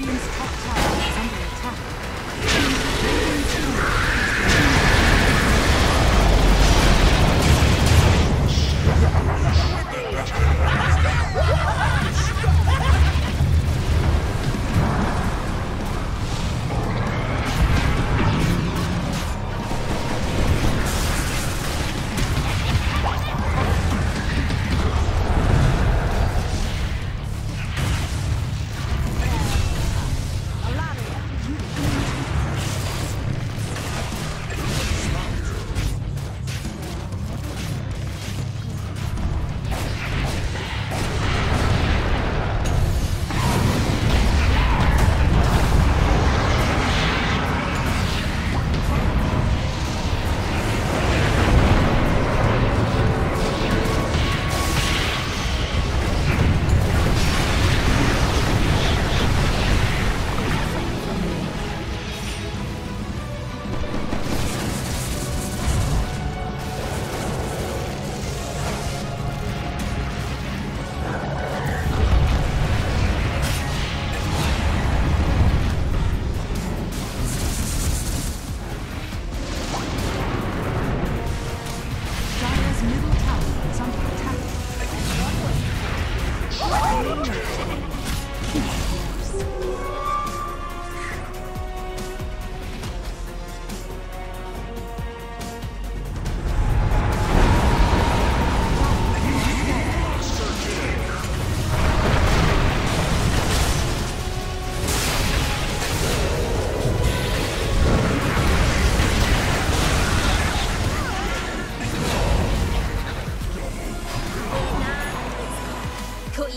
Radiant's top tower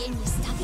Coglieni state